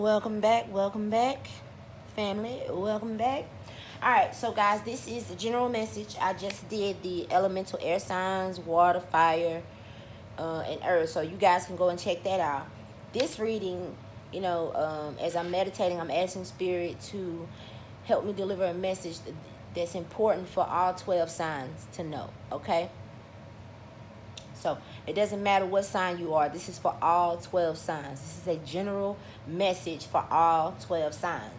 welcome back welcome back family welcome back. All right so guys this is the general message. I just did the elemental air signs water fire uh, and earth so you guys can go and check that out. This reading you know um, as i'm meditating i'm asking spirit to help me deliver a message that's important for all 12 signs to know okay so it doesn't matter what sign you are. This is for all 12 signs. This is a general message for all 12 signs.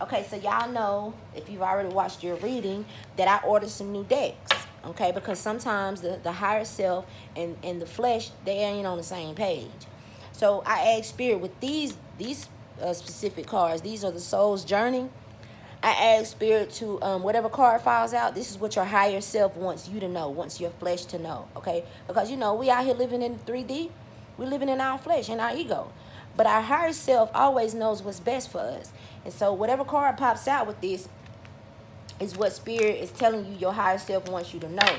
Okay, so y'all know, if you've already watched your reading, that I ordered some new decks. Okay, because sometimes the, the higher self and, and the flesh, they ain't on the same page. So I asked Spirit with these, these uh, specific cards, these are the soul's journey I ask spirit to um, whatever card files out. This is what your higher self wants you to know, wants your flesh to know. Okay, because you know we out here living in 3D. We're living in our flesh and our ego, but our higher self always knows what's best for us. And so whatever card pops out with this is what spirit is telling you your higher self wants you to know.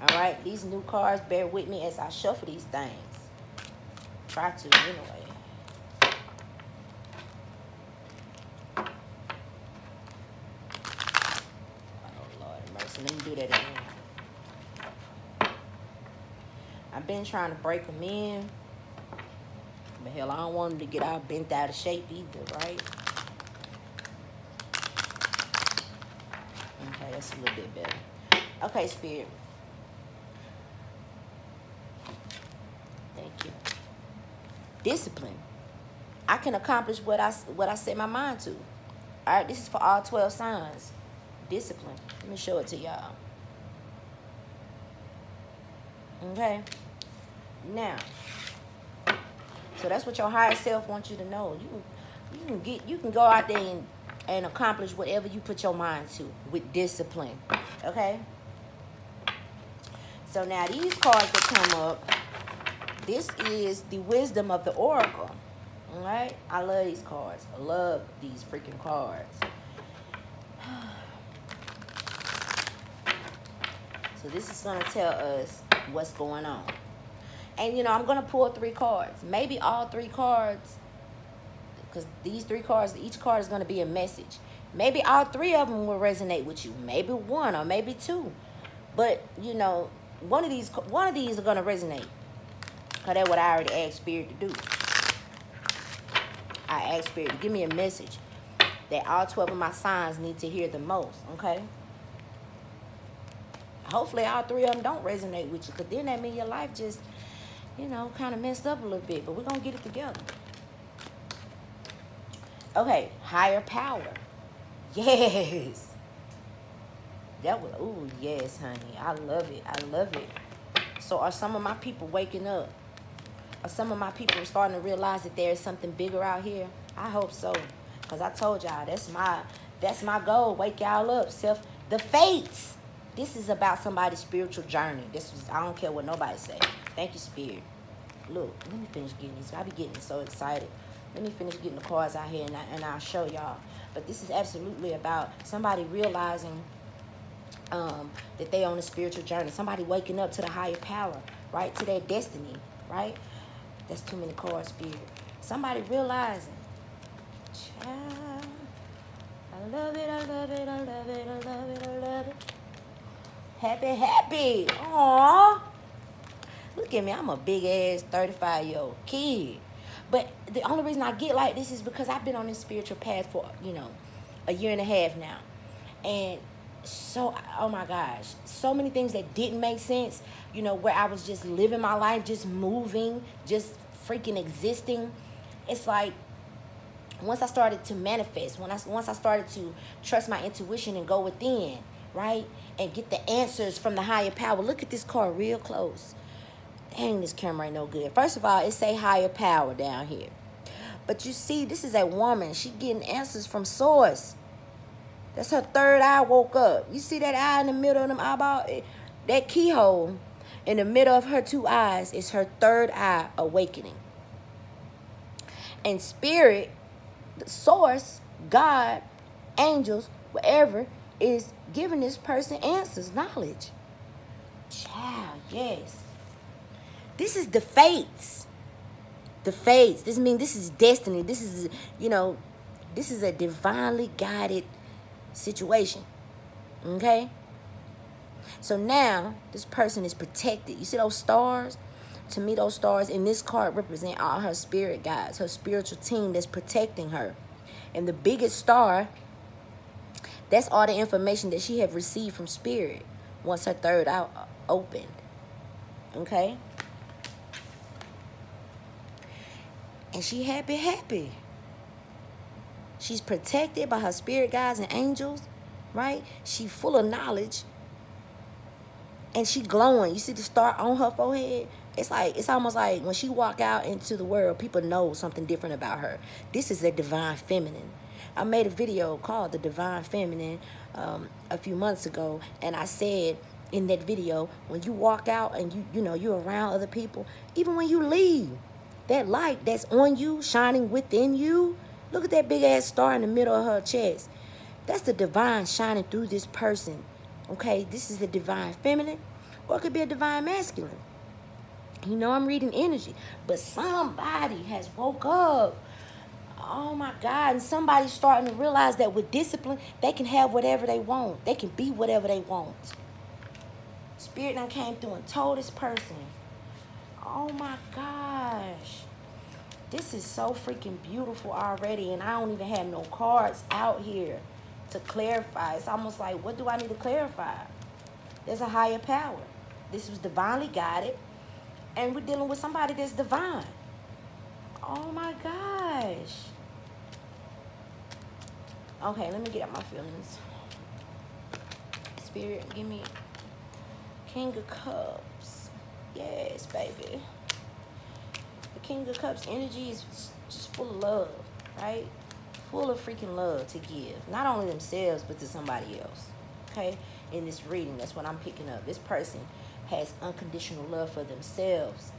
All right, these new cards. Bear with me as I shuffle these things. Try to anyway. Let me do that again. I've been trying to break them in. But hell, I don't want them to get all bent out of shape either, right? Okay, that's a little bit better. Okay, Spirit. Thank you. Discipline. I can accomplish what I, what I set my mind to. All right, this is for all 12 signs discipline. Let me show it to y'all. Okay. Now, so that's what your higher self wants you to know. You you can get you can go out there and, and accomplish whatever you put your mind to with discipline. Okay? So now these cards that come up, this is the wisdom of the oracle. Alright? I love these cards. I love these freaking cards. So this is going to tell us what's going on. And, you know, I'm going to pull three cards. Maybe all three cards, because these three cards, each card is going to be a message. Maybe all three of them will resonate with you. Maybe one or maybe two. But, you know, one of these one of these are going to resonate. Because that's what I already asked Spirit to do. I asked Spirit to give me a message that all 12 of my signs need to hear the most, okay? Hopefully all three of them don't resonate with you because then that means your life just, you know, kind of messed up a little bit. But we're going to get it together. Okay, higher power. Yes. That was, oh, yes, honey. I love it. I love it. So are some of my people waking up? Are some of my people starting to realize that there is something bigger out here? I hope so. Because I told y'all, that's my, that's my goal. Wake y'all up. Self, the fates this is about somebody's spiritual journey. This is I don't care what nobody say. Thank you, Spirit. Look, let me finish getting these. I be getting so excited. Let me finish getting the cards out here and, I, and I'll show y'all. But this is absolutely about somebody realizing um, that they on a spiritual journey. Somebody waking up to the higher power, right? To their destiny, right? That's too many cards, Spirit. Somebody realizing. Happy, happy. Aww. Look at me. I'm a big ass 35 year old kid. But the only reason I get like this is because I've been on this spiritual path for, you know, a year and a half now. And so, oh my gosh, so many things that didn't make sense, you know, where I was just living my life, just moving, just freaking existing. It's like once I started to manifest, when I, once I started to trust my intuition and go within, right? And get the answers from the higher power. Look at this card real close. Dang, this camera ain't no good. First of all, it say higher power down here. But you see, this is a woman. She getting answers from source. That's her third eye woke up. You see that eye in the middle of them eyeball? Eh, that keyhole in the middle of her two eyes is her third eye awakening. And spirit, the source, God, angels, whatever, is giving this person answers, knowledge. Child, yes. This is the fates. the fates. This means this is destiny. This is, you know, this is a divinely guided situation. Okay? So now this person is protected. You see those stars? To me, those stars in this card represent all her spirit guides, her spiritual team that's protecting her. And the biggest star, that's all the information that she had received from spirit once her third eye opened. Okay? And she happy, happy. She's protected by her spirit guides and angels, right? She full of knowledge. And she glowing. You see the star on her forehead? It's like it's almost like when she walk out into the world, people know something different about her. This is a divine feminine. I made a video called The Divine Feminine um, a few months ago, and I said in that video, when you walk out and you you know you're around other people, even when you leave, that light that's on you, shining within you, look at that big ass star in the middle of her chest. That's the divine shining through this person. Okay, this is the divine feminine, or it could be a divine masculine. You know, I'm reading energy, but somebody has woke up. Oh my God, and somebody's starting to realize that with discipline, they can have whatever they want. They can be whatever they want. Spirit done came through and told this person, oh my gosh, this is so freaking beautiful already, and I don't even have no cards out here to clarify. It's almost like, what do I need to clarify? There's a higher power. This was divinely guided and we're dealing with somebody that's divine. Oh my gosh. Okay, let me get out my feelings. Spirit, give me King of Cups. Yes, baby. The King of Cups energy is just full of love, right? Full of freaking love to give. Not only themselves, but to somebody else. Okay? In this reading, that's what I'm picking up. This person has unconditional love for themselves.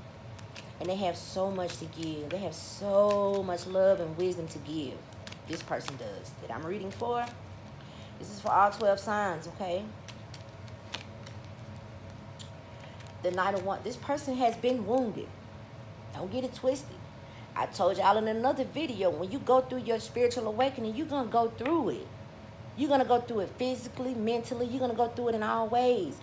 And they have so much to give. They have so much love and wisdom to give. This person does. That I'm reading for. This is for all 12 signs, okay? The Nine of Wands. This person has been wounded. Don't get it twisted. I told y'all in another video, when you go through your spiritual awakening, you're going to go through it. You're going to go through it physically, mentally. You're going to go through it in all ways.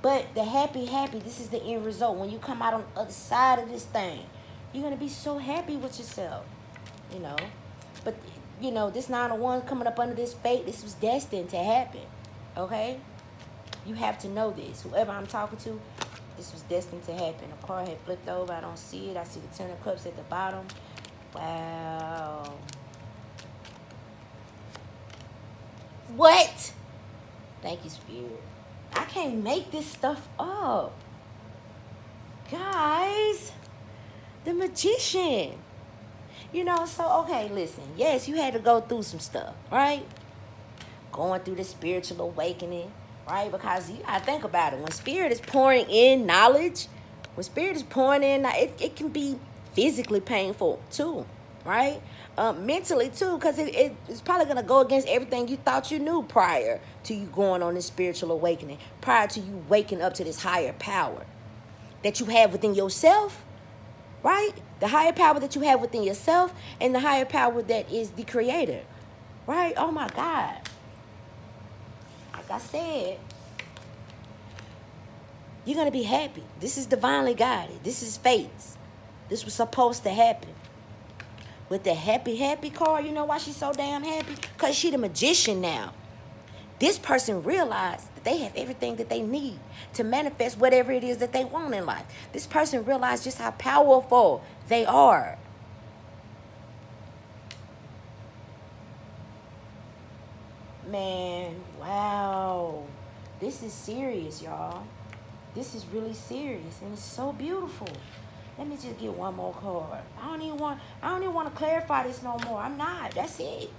But the happy, happy, this is the end result. When you come out on the other side of this thing, you're going to be so happy with yourself, you know. But, you know, this Nine of Wands coming up under this fate, this was destined to happen, okay? You have to know this. Whoever I'm talking to, this was destined to happen. The car had flipped over. I don't see it. I see the Ten of Cups at the bottom. Wow. What? Thank you, Spirit. I can't make this stuff up. Guys, the magician. You know, so, okay, listen. Yes, you had to go through some stuff, right? Going through the spiritual awakening, right? Because you gotta think about it. When spirit is pouring in knowledge, when spirit is pouring in, it, it can be physically painful too, right? uh, mentally too, because it, it, it's probably going to go against everything you thought you knew prior to you going on this spiritual awakening, prior to you waking up to this higher power that you have within yourself, right? The higher power that you have within yourself and the higher power that is the creator, right? Oh my God. Like I said, you're going to be happy. This is divinely guided. This is fates. This was supposed to happen with the happy, happy card. You know why she's so damn happy? Because she the magician now. This person realized that they have everything that they need to manifest whatever it is that they want in life. This person realized just how powerful they are. Man, wow. This is serious, y'all. This is really serious and it's so beautiful. Let me just get one more card. I don't even want I don't even want to clarify this no more. I'm not. That's it.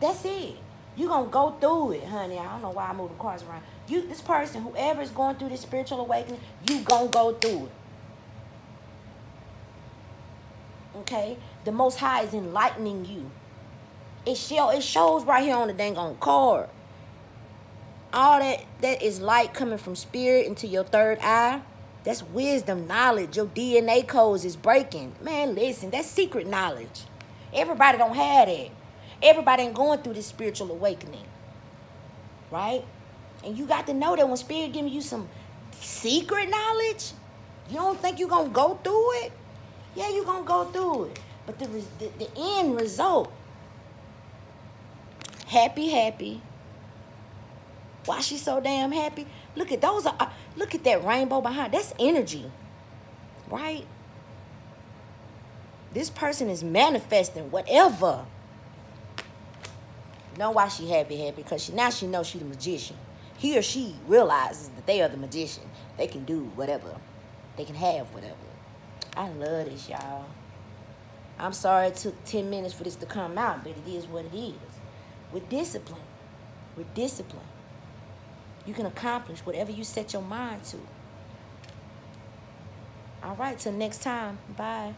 That's it. You gonna go through it, honey. I don't know why I'm moving cards around. You this person, whoever is going through this spiritual awakening, you gonna go through it. Okay? The most high is enlightening you. It show it shows right here on the dang on card. All that that is light coming from spirit into your third eye That's wisdom, knowledge. Your DNA codes is breaking. Man, listen, that's secret knowledge. Everybody don't have that. Everybody ain't going through this spiritual awakening. Right? And you got to know that when spirit giving you some secret knowledge, you don't think you're going to go through it? Yeah, you're going to go through it. But the, the, the end result, happy, happy. Why she so damn happy? Look at those. Are, uh, look at that rainbow behind. That's energy, right? This person is manifesting whatever. Know why she happy, happy? Because she now she knows she's the magician. He or she realizes that they are the magician. They can do whatever. They can have whatever. I love this, y'all. I'm sorry it took 10 minutes for this to come out, but it is what it is. With discipline, with discipline, you can accomplish whatever you set your mind to. All right, till next time. Bye.